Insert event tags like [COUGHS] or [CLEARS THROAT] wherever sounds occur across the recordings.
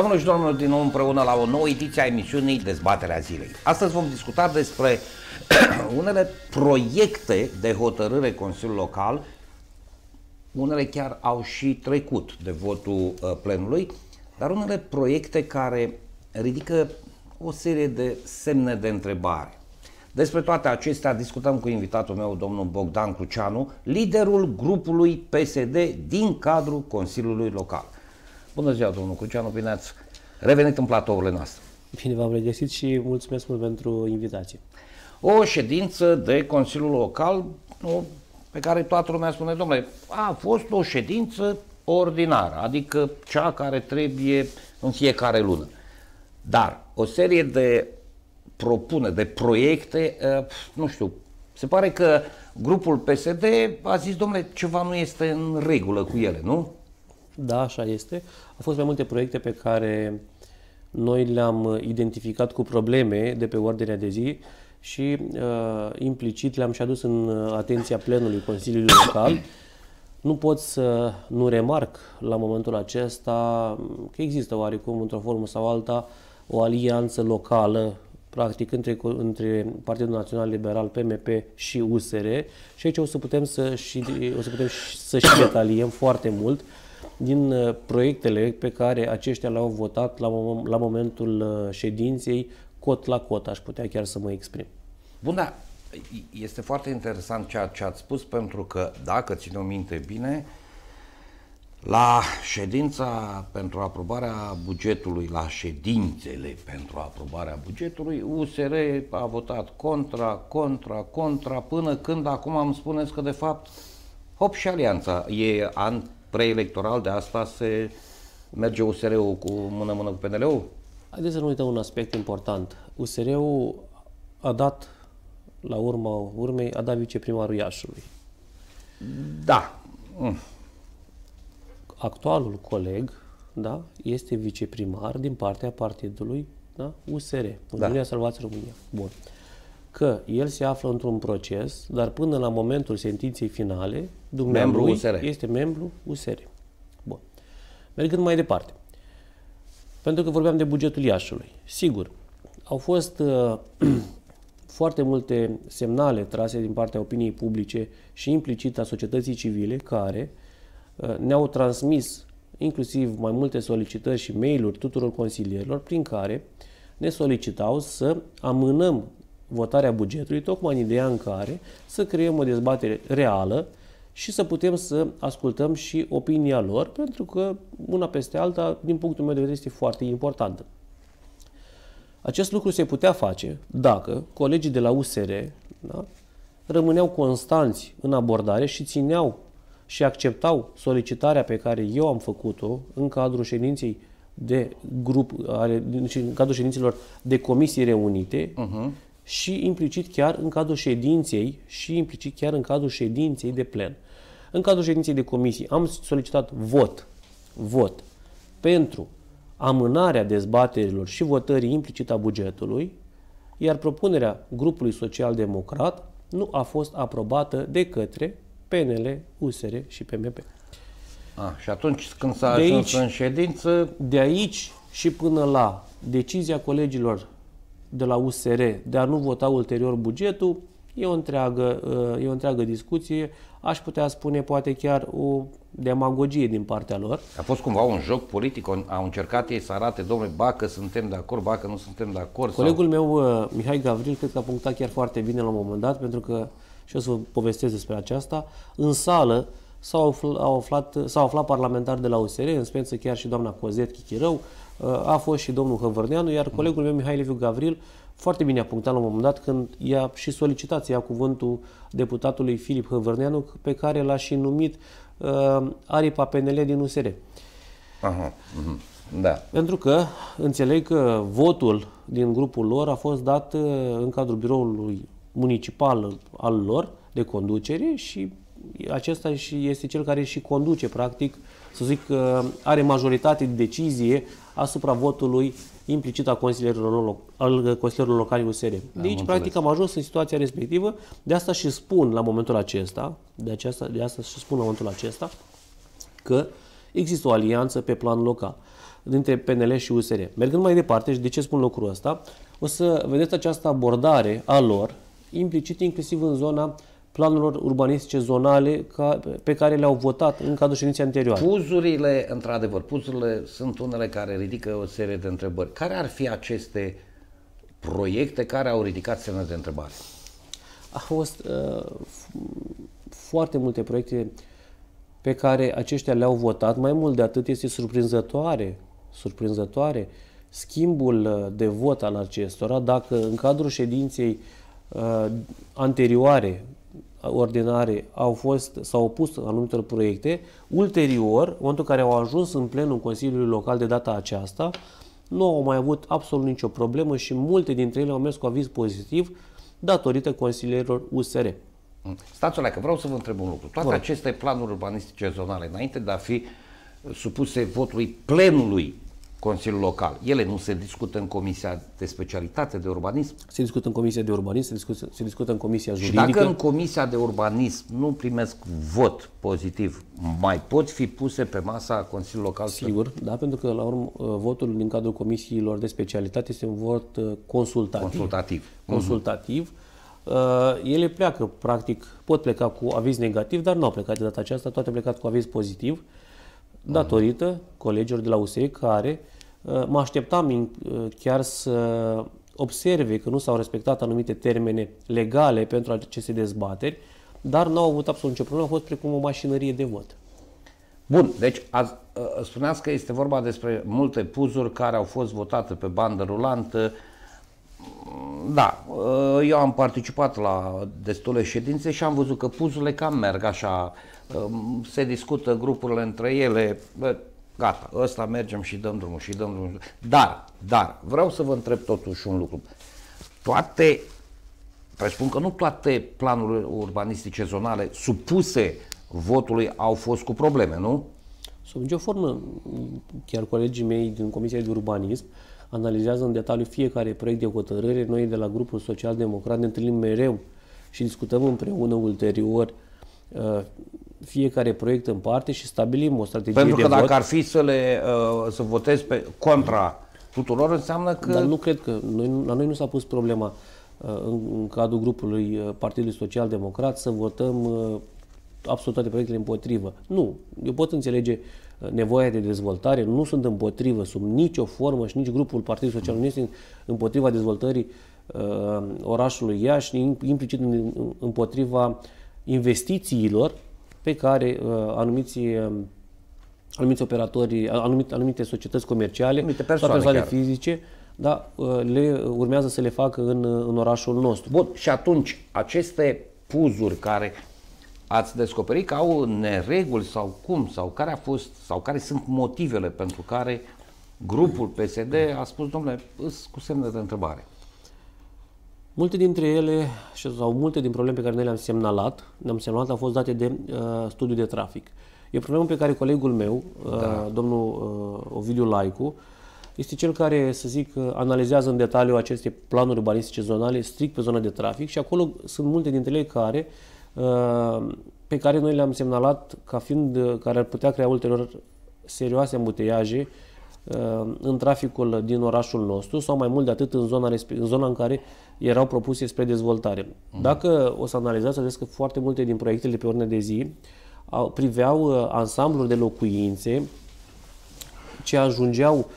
Domnul și domnul, din nou împreună la o nouă ediție a emisiunii Dezbaterea Zilei. Astăzi vom discuta despre [CLEARS THROAT] unele proiecte de hotărâre Consiliului Local, unele chiar au și trecut de votul uh, plenului, dar unele proiecte care ridică o serie de semne de întrebare. Despre toate acestea discutăm cu invitatul meu, domnul Bogdan Cruceanu, liderul grupului PSD din cadrul Consiliului Local. Bună ziua, domnul Cruceanu, bine ați revenit în platourile noastre. Bine v-am regăsit și mulțumesc mult pentru invitație. O ședință de Consiliul Local o, pe care toată lumea spune, domnule, a fost o ședință ordinară, adică cea care trebuie în fiecare lună. Dar o serie de propune, de proiecte, uh, nu știu, se pare că grupul PSD a zis, domnule, ceva nu este în regulă cu ele, nu? Da, așa este. Au fost mai multe proiecte pe care noi le-am identificat cu probleme de pe ordinea de zi și uh, implicit le-am și adus în atenția plenului Consiliului Local. Nu pot să nu remarc la momentul acesta că există oarecum, într-o formă sau alta, o alianță locală practic între, între Partidul Național Liberal, PMP și USR și aici o să putem să și, o să, putem să și detaliem foarte mult din uh, proiectele pe care aceștia le-au votat la, la momentul uh, ședinței, cot la cot, aș putea chiar să mă exprim. Bun, da, este foarte interesant ceea ce ați spus, pentru că, dacă țin minte bine, la ședința pentru aprobarea bugetului, la ședințele pentru aprobarea bugetului, USR a votat contra, contra, contra, până când acum îmi spuneți că de fapt, hop și alianța, e an preelectoral, de asta se merge USR-ul cu mână-mână cu PNL-ul? Haideți să nu uităm un aspect important. USR-ul a dat, la urma urmei, a dat viceprimarul Iașului. Da. Mm actualul coleg da, este viceprimar din partea partidului da, USR, Uniunea da. Salvați România. Bun. Că el se află într-un proces, dar până la momentul sentinței finale, membru USR. este membru USR. Bun. Mergând mai departe. Pentru că vorbeam de bugetul Iașului. Sigur, au fost uh, [CLEARS THROAT] foarte multe semnale trase din partea opiniei publice și implicit a societății civile care uh, Uh, ne-au transmis inclusiv mai multe solicitări și mail-uri tuturor consilierilor prin care ne solicitau să amânăm votarea bugetului, tocmai în ideea în care să creăm o dezbatere reală și să putem să ascultăm și opinia lor, pentru că una peste alta, din punctul meu de vedere, este foarte importantă. Acest lucru se putea face dacă colegii de la USR da, rămâneau constanți în abordare și țineau și acceptau solicitarea pe care eu am făcut-o în cadrul ședinței de grup, în cadrul ședințelor de comisii reunite uh-huh. Și implicit chiar în cadrul ședinței și implicit chiar în cadrul ședinței de plen. În cadrul ședinței de comisii am solicitat vot, vot pentru amânarea dezbaterilor și votării implicit a bugetului, iar propunerea grupului social-democrat nu a fost aprobată de către PNL, USR și PMP. Ah, și atunci când s-a de ajuns aici, în ședință... De aici și până la decizia colegilor de la USR de a nu vota ulterior bugetul, e o întreagă, e o întreagă discuție, aș putea spune poate chiar o demagogie din partea lor. A fost cumva un joc politic, au încercat ei să arate, domnule, ba că suntem de acord, ba că nu suntem de acord. Colegul sau... meu, uh, Mihai Gavril, cred că a punctat chiar foarte bine la un moment dat, pentru că și o să vă povestesc despre aceasta, în sală s-au aflat, aflat, s-au aflat parlamentari de la USR, în speță chiar și doamna Cozet Chichirău, a fost și domnul Hăvărneanu, iar colegul meu Mihai Liviu Gavril foarte bine a punctat la un moment dat când i-a și solicitat să ia cuvântul deputatului Filip Hăvărneanu, pe care l-a și numit uh, aripa PNL din USR. Aha, uh-huh. Da. Pentru că înțeleg că votul din grupul lor a fost dat uh, în cadrul biroului municipal al lor de conducere și acesta și este cel care și conduce, practic, să zic, are majoritate de decizie asupra votului implicit a consilierilor, al consilierilor locali USR. De aici, înțeles. practic, am ajuns în situația respectivă. De asta și spun la momentul acesta, de, aceasta, de asta și spun la momentul acesta, că există o alianță pe plan local. dintre PNL și USR. Mergând mai departe, și de ce spun lucrul ăsta, o să vedeți această abordare a lor, implicit inclusiv în zona planurilor urbanistice zonale ca, pe care le-au votat în cadrul ședinței anterioare. Puzurile, într-adevăr, puzurile sunt unele care ridică o serie de întrebări. Care ar fi aceste proiecte care au ridicat semne de întrebare? A fost uh, foarte multe proiecte pe care aceștia le-au votat. Mai mult de atât este surprinzătoare, surprinzătoare schimbul uh, de vot al acestora dacă în cadrul ședinței uh, anterioare ordinare au fost, s-au opus anumitor proiecte, ulterior, în momentul în care au ajuns în plenul Consiliului Local de data aceasta, nu au mai avut absolut nicio problemă și multe dintre ele au mers cu aviz pozitiv datorită consilierilor USR. Stați o că vreau să vă întreb un lucru. Toate Bun. aceste planuri urbanistice zonale, înainte de a fi supuse votului plenului Consiliul Local. Ele nu se discută în Comisia de Specialitate de Urbanism? Se discută în Comisia de Urbanism, se discută, se discută în Comisia Juridică. Și dacă în Comisia de Urbanism nu primesc vot pozitiv, mai pot fi puse pe masa Consiliului Local? Sigur, da, pentru că la urmă uh, votul din cadrul comisiilor de specialitate este un vot uh, consultativ. Consultativ. Consultativ. Uh-huh. Ele pleacă, practic, pot pleca cu aviz negativ, dar nu au plecat de data aceasta, toate au plecat cu aviz pozitiv datorită colegilor de la USR care uh, mă așteptam uh, chiar să observe că nu s-au respectat anumite termene legale pentru aceste dezbateri, dar nu au avut absolut nicio problemă, a fost precum o mașinărie de vot. Bun, deci azi, uh, spuneați că este vorba despre multe puzuri care au fost votate pe bandă rulantă. Da, eu am participat la destule ședințe și am văzut că puzurile cam merg așa se discută grupurile între ele, bă, gata, ăsta mergem și dăm drumul și dăm drumul. Dar, dar, vreau să vă întreb totuși un lucru. Toate, presupun că nu toate planurile urbanistice zonale supuse votului au fost cu probleme, nu? Sub nicio formă, chiar colegii mei din Comisia de Urbanism analizează în detaliu fiecare proiect de hotărâre. Noi de la grupul social-democrat ne întâlnim mereu și discutăm împreună ulterior uh, fiecare proiect în parte și stabilim o strategie Pentru că de dacă vot. ar fi să le uh, să votezi pe contra tuturor, înseamnă că... Dar nu cred că... Noi, la noi nu s-a pus problema uh, în, în cadrul grupului uh, Partidului Social Democrat să votăm uh, absolut toate proiectele împotrivă. Nu. Eu pot înțelege uh, nevoia de dezvoltare, nu sunt împotrivă sub nicio formă și nici grupul Partidului Social nu este împotriva dezvoltării uh, orașului Iași, implicit împotriva investițiilor pe care uh, anumiți, uh, anumiți operatori, anumite, anumite societăți comerciale anumite persoane, sau persoane fizice, da, uh, le urmează să le facă în, în orașul nostru. Bun, și atunci aceste puzuri care ați descoperit că au nereguli sau cum, sau care a fost, sau care sunt motivele pentru care grupul PSD a spus, domnule, cu semne de întrebare. Multe dintre ele, sau multe din probleme pe care noi le-am semnalat, le-am semnalat, au fost date de uh, studiu de trafic. E o problemă pe care colegul meu, uh, da. domnul uh, Ovidiu Laicu, este cel care, să zic, uh, analizează în detaliu aceste planuri urbanistice zonale strict pe zona de trafic și acolo sunt multe dintre ele care, uh, pe care noi le-am semnalat ca fiind, uh, care ar putea crea ulterior serioase embuteiaje în traficul din orașul nostru sau mai mult de atât în zona, în zona în care erau propuse spre dezvoltare. Uh-huh. Dacă o să analizați, vedeți că foarte multe din proiectele pe ordine de zi au, priveau uh, ansambluri de locuințe ce ajungeau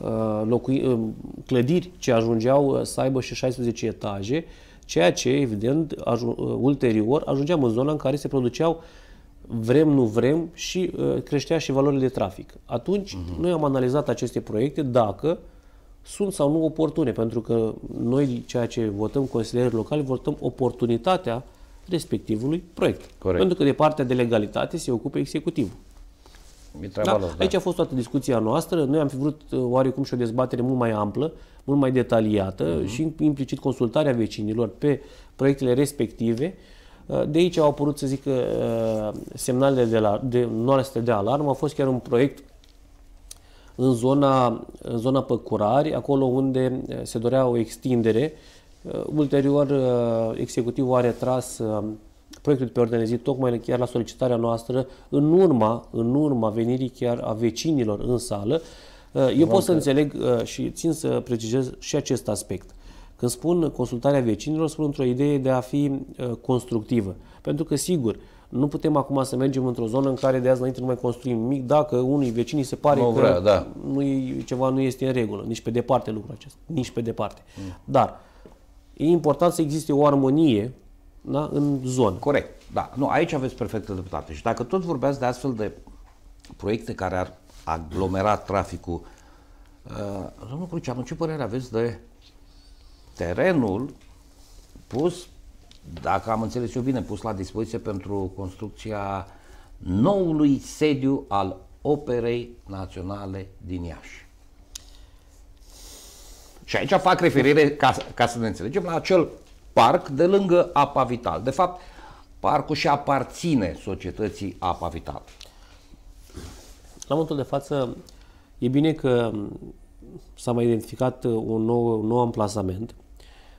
uh, locui, uh, clădiri ce ajungeau uh, să aibă și 16 etaje, ceea ce, evident, aju- uh, ulterior ajungeam în zona în care se produceau vrem, nu vrem și uh, creștea și valorile de trafic. Atunci, uh-huh. noi am analizat aceste proiecte dacă uh, sunt sau nu oportune, pentru că noi, ceea ce votăm consilierii locali, votăm oportunitatea respectivului proiect. Corect. Pentru că de partea de legalitate se ocupă executivul. Da? Lor, da. Aici a fost toată discuția noastră. Noi am fi vrut uh, oarecum și o dezbatere mult mai amplă, mult mai detaliată uh-huh. și implicit consultarea vecinilor pe proiectele respective. Uh, de aici au apărut, să zic, uh, semnalele de, la, de noastre de alarmă. A fost chiar un proiect în zona, în zona Păcurari, acolo unde eh, se dorea o extindere. Eh, ulterior, eh, executivul a retras proiectul de pe ordine de zi, tocmai chiar la solicitarea noastră, în urma, în urma venirii chiar a vecinilor în sală, Uh, Eu pot să înțeleg uh, și țin să precizez și acest aspect. Când spun consultarea vecinilor, spun într-o idee de a fi uh, constructivă. Pentru că, sigur, nu putem acum să mergem într-o zonă în care de azi înainte nu mai construim nimic dacă unui vecinii se pare Nu că vrea, da. nu e, ceva nu este în regulă, nici pe departe lucrul acesta, nici pe departe. Dar e important să existe o armonie da, în zonă. Corect, da. Nu, aici aveți perfectă dreptate. Și dacă tot vorbeați de astfel de proiecte care ar aglomera traficul, uh, domnul Cruceanu, ce părere aveți de terenul pus, dacă am înțeles eu bine, pus la dispoziție pentru construcția noului sediu al Operei Naționale din Iași? Și aici fac referire, ca, ca să ne înțelegem, la acel parc de lângă Apa Vital. De fapt, parcul și aparține societății Apa Vital. La momentul de față, e bine că s-a mai identificat un nou, un nou amplasament.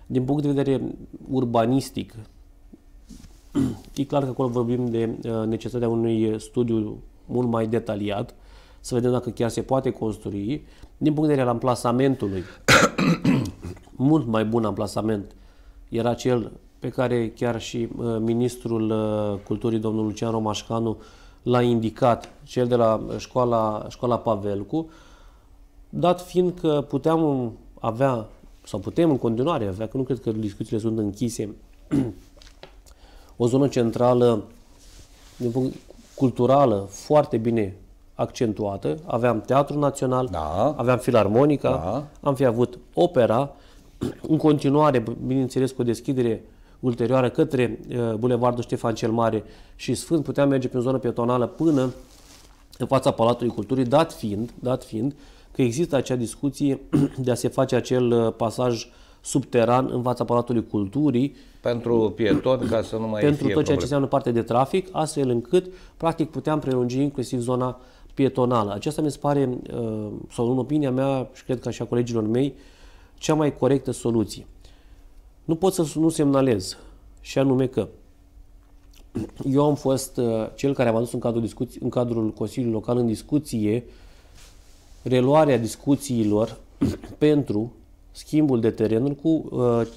Din punct de vedere urbanistic, e clar că acolo vorbim de uh, necesitatea unui studiu mult mai detaliat, să vedem dacă chiar se poate construi. Din punct de vedere al amplasamentului, [COUGHS] mult mai bun amplasament era cel pe care chiar și uh, ministrul uh, culturii, domnul Lucian Romașcanu, l-a indicat, cel de la școala, școala Pavelcu, dat fiind că puteam avea, sau putem în continuare avea, că nu cred că discuțiile sunt închise, [CLEARS THROAT] o zonă centrală din punct culturală foarte bine accentuată. Aveam Teatrul Național, Da. aveam Filarmonica, Da. am fi avut opera, [CLEARS THROAT] în continuare, bineînțeles, cu o deschidere ulterioară către uh, Bulevardul Ștefan cel Mare și Sfânt, puteam merge prin zona pietonală până în fața Palatului Culturii, dat fiind, dat fiind că există acea discuție [CLEARS THROAT] de a se face acel uh, pasaj subteran în fața Palatului Culturii, Pentru pietoni, ca să nu mai pentru fie tot ceea ce probleme. înseamnă parte de trafic, astfel încât, practic, puteam prelungi inclusiv zona pietonală. Aceasta mi se pare, uh, sau în opinia mea, și cred că și a colegilor mei, cea mai corectă soluție. Nu pot să nu semnalez, și anume că eu am fost uh, cel care am adus în cadrul, discuții, în cadrul Consiliului Local în discuție reluarea discuțiilor [CLEARS THROAT] pentru schimbul de terenuri cu uh,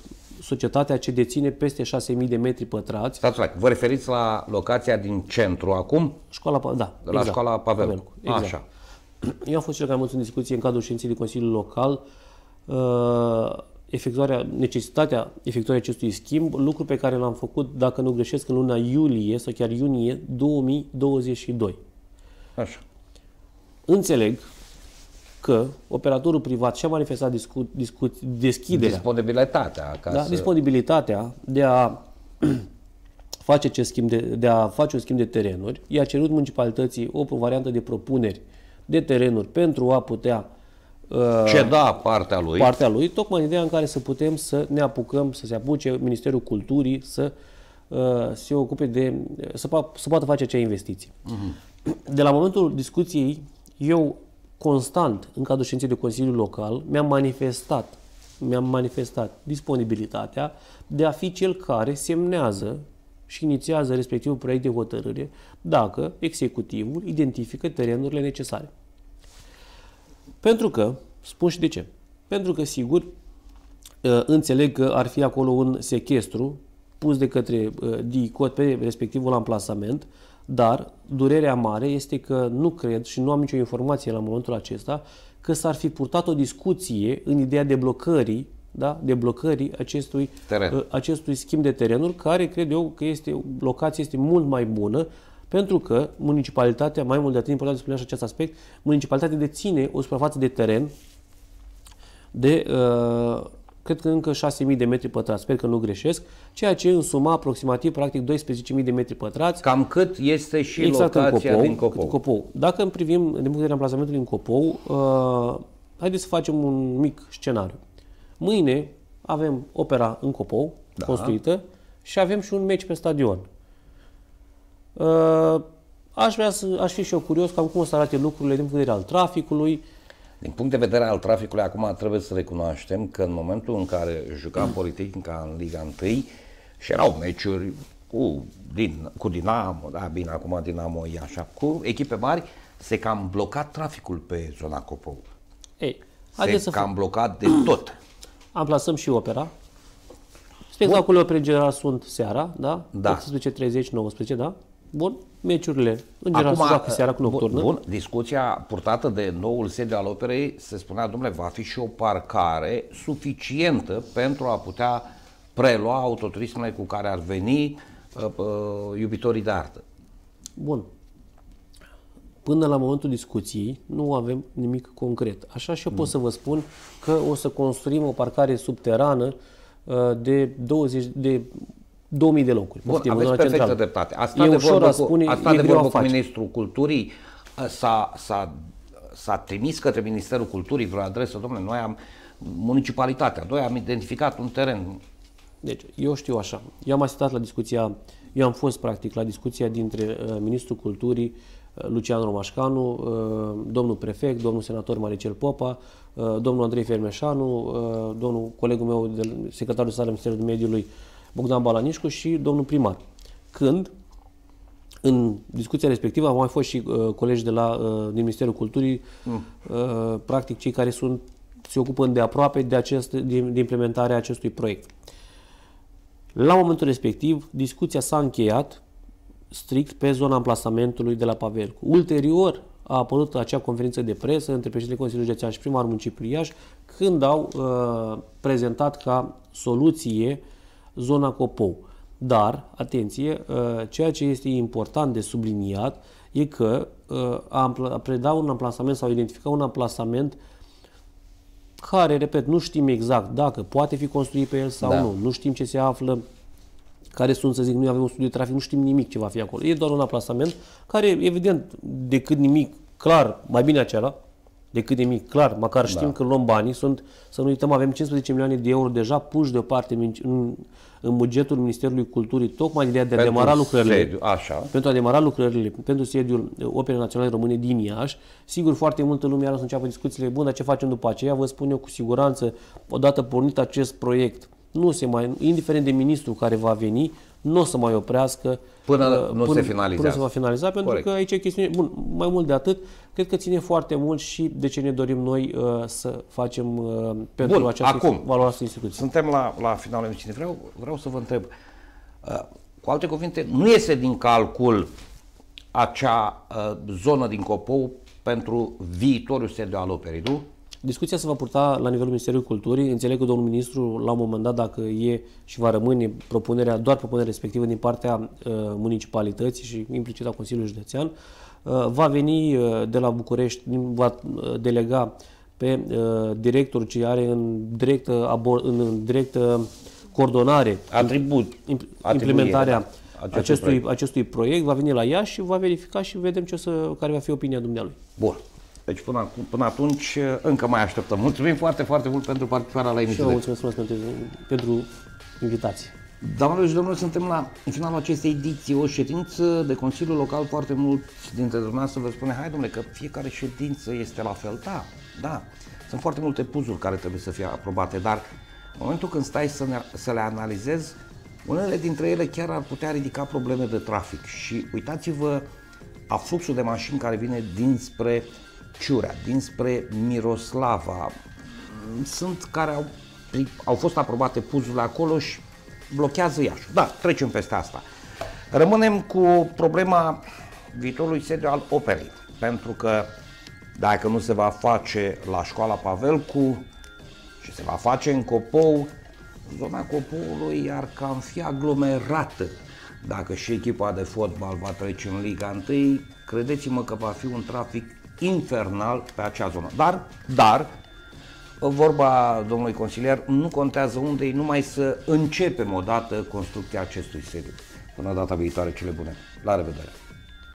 societatea ce deține peste 6.000 de metri pătrați. Stați like. Vă referiți la locația din centru acum? Școala, Pa- da, De la școala Pavelcu. Exact. Așa. Eu am fost cel care am adus în discuție în cadrul ședinței de Consiliul Local uh, efectuarea, necesitatea efectuării acestui schimb, lucru pe care l-am făcut, dacă nu greșesc, în luna iulie sau chiar iunie 2022. Așa. Înțeleg că operatorul privat și-a manifestat discu- discu- deschiderea Disponibilitatea. Ca da, să... disponibilitatea de a [CLEARS THROAT] face acest schimb de, de a face un schimb de terenuri, i-a cerut municipalității o variantă de propuneri de terenuri pentru a putea uh, Ceda partea lui. partea lui, tocmai în ideea în care să putem să ne apucăm, să se apuce Ministerul Culturii să uh, se ocupe de, să, pa- să poată face acea investiție. De la momentul discuției, eu constant, în cadrul ședinței de Consiliu Local, mi-am manifestat, mi-am manifestat disponibilitatea de a fi cel care semnează și inițiază respectivul proiect de hotărâre dacă executivul identifică terenurile necesare. Pentru că, spun și de ce. Pentru că, sigur, uh, înțeleg că ar fi acolo un sechestru pus de către uh, DICOT pe respectivul amplasament, dar durerea mare este că nu cred și nu am nicio informație la momentul acesta că s-ar fi purtat o discuție în ideea de blocării da, de blocării acestui, Teren. uh, acestui schimb de terenuri, care cred eu că este, locația este mult mai bună, pentru că municipalitatea, mai mult de atât, important să spunem și acest aspect, municipalitatea deține o suprafață de teren de, uh, cred că încă 6.000 de metri pătrați, sper că nu greșesc, ceea ce însuma aproximativ, practic, 12.000 de metri pătrați, Cam cât este și exact în locația Copou, din Copou. cât Copou. Dacă îmi privim din punct de vedere amplasamentului în Copou, uh, haideți să facem un mic scenariu. Mâine avem opera în Copou, da. construită, și avem și un meci pe stadion. Uh, aș vrea să, aș fi și eu curios cam cum o să arate lucrurile din punct de vedere al traficului, Din punct de vedere al traficului, acum trebuie să recunoaștem că în momentul în care juca Politehnica în Liga 1 și erau meciuri cu, din, cu Dinamo, da, bine, acum Dinamo e așa, cu echipe mari, se cam blocat traficul pe zona Copou. Ei, Se haideți să cam blocat de tot. [CLEARS THROAT] amplasăm și opera. Spectacolele operei în general sunt seara, da? Da. 18.30, 19, da? Bun. Meciurile, în general, se joacă seara cu nocturnă. Bun, discuția purtată de noul sediu al operei se spunea, domnule, va fi și o parcare suficientă pentru a putea prelua autoturismele cu care ar veni uh, uh, iubitorii de artă. Bun. Până la momentul discuției nu avem nimic concret. Așa și eu pot să vă spun că o să construim o parcare subterană uh, de 20 de 2000 de locuri. Bun, Poftim, în aveți zona perfectă centrală. dreptate. Asta e de ușor vorbă a cu, spune, asta e de greu a vorbă cu face. Ministrul Culturii. S-a, s-a, s-a trimis către Ministerul Culturii vreo adresă, domnule, noi am municipalitatea, noi am identificat un teren. Deci, eu știu așa. Eu am asistat la discuția, eu am fost practic la discuția dintre uh, Ministrul Culturii, uh, Lucian Romașcanu, uh, domnul prefect, domnul senator Maricel Popa, uh, domnul Andrei Fermeșanu, uh, domnul colegul meu, de, secretarul de stat al Ministerului Mediului, Bogdan Balanișcu și domnul primar. Când, în discuția respectivă, au mai fost și uh, colegi de la, uh, din Ministerul Culturii, mm. uh, practic cei care sunt, se ocupă de aproape de, acest, de, de implementarea acestui proiect. La momentul respectiv, discuția s-a încheiat strict pe zona amplasamentului de la Pavel. Ulterior a apărut acea conferință de presă între președintele Consiliului Județean și primarul municipiului Iași, când au uh, prezentat ca soluție zona Copou. Dar, atenție, uh, ceea ce este important de subliniat e că uh, a, ampla- a preda un amplasament sau a identifica un amplasament care, repet, nu știm exact dacă poate fi construit pe el sau Da. nu, nu știm ce se află, care sunt, să zic, nu avem un studiu de trafic, nu știm nimic ce va fi acolo. E doar un aplasament care, evident, decât nimic, clar, mai bine acela, decât nimic, clar, măcar știm Da. că luăm banii, sunt, să nu uităm, avem 15 milioane de euro deja puși deoparte în, în, în bugetul Ministerului Culturii, tocmai de a de a Pentru demara lucrările sediu, așa. pentru a demara lucrările pentru sediul Operei Naționale Române din Iași. Sigur, foarte multă lume are să înceapă discuțiile, bun, dar ce facem după aceea? Vă spun eu cu siguranță, odată pornit acest proiect, nu se mai, indiferent de ministru care va veni, nu o să mai oprească Până uh, nu se finalizează. Până se va finaliza, pentru Corect. că aici e chestiune, bun, mai mult de atât, cred că ține foarte mult și de ce ne dorim noi uh, să facem uh, pentru Bun, această acum, valoroasă instituție. Suntem la, la finalul emisiunii. Vreau, vreau să vă întreb, uh, cu alte cuvinte, nu iese din calcul acea uh, zonă din Copou pentru viitorul sediu al operei, nu? Discuția se va purta la nivelul Ministerului Culturii. Înțeleg că domnul ministru, la un moment dat, dacă e și va rămâne propunerea, doar propunerea respectivă din partea uh, municipalității și implicit a Consiliului Județean, uh, va veni uh, de la București, va uh, delega pe uh, directorul ce are în directă, abor, în, în directă coordonare Atribut, imp- atribuire implementarea acestui acestui, proiect. acestui proiect, va veni la ea și va verifica și vedem ce o să, care va fi opinia dumnealui. Bun. Deci până, acum- până atunci uh, încă mai așteptăm. Mulțumim foarte, foarte mult pentru participarea la Și eu vă emisiune. mulțumesc frumos pentru, pentru invitație. Doamnelor și domnilor, suntem la în finalul acestei ediții, o ședință de Consiliul Local. Foarte mulți dintre dumneavoastră vă spune, hai domnule, că fiecare ședință este la fel. Da, da, sunt foarte multe puzuri care trebuie să fie aprobate, dar în momentul când stai să, ne, să le analizezi, unele dintre ele chiar ar putea ridica probleme de trafic. Și uitați-vă a fluxul de mașini care vine dinspre Ciurea, dinspre Miroslava. Sunt care au, au fost aprobate puzurile acolo și blochează Iașul. Da, trecem peste asta. Rămânem cu problema viitorului sediu al operei, pentru că dacă nu se va face la școala Pavelcu și se va face în Copou, zona Copoului ar cam fi aglomerată. Dacă și echipa de fotbal va trece în Liga 1, credeți-mă că va fi un trafic infernal pe acea zonă. Dar, dar, vorba domnului consilier, nu contează unde e, numai să începem odată construcția acestui sediu. Până data viitoare, cele bune. La revedere!